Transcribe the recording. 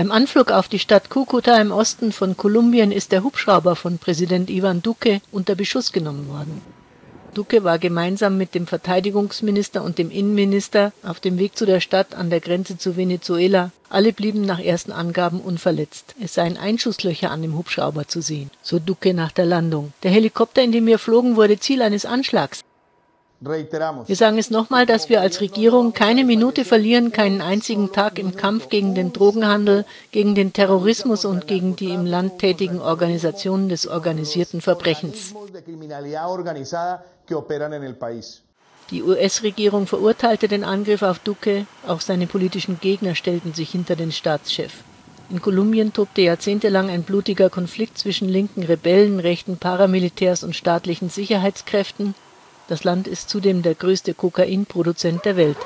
Beim Anflug auf die Stadt Cucuta im Osten von Kolumbien ist der Hubschrauber von Präsident Ivan Duque unter Beschuss genommen worden. Duque war gemeinsam mit dem Verteidigungsminister und dem Innenminister auf dem Weg zu der Stadt an der Grenze zu Venezuela. Alle blieben nach ersten Angaben unverletzt. Es seien Einschusslöcher an dem Hubschrauber zu sehen, so Duque nach der Landung. Der Helikopter, in dem wir flogen, wurde Ziel eines Anschlags. Wir sagen es nochmal, dass wir als Regierung keine Minute verlieren, keinen einzigen Tag im Kampf gegen den Drogenhandel, gegen den Terrorismus und gegen die im Land tätigen Organisationen des organisierten Verbrechens. Die US-Regierung verurteilte den Angriff auf Duque, auch seine politischen Gegner stellten sich hinter den Staatschef. In Kolumbien tobte jahrzehntelang ein blutiger Konflikt zwischen linken Rebellen, rechten Paramilitärs und staatlichen Sicherheitskräften. Das Land ist zudem der größte Kokainproduzent der Welt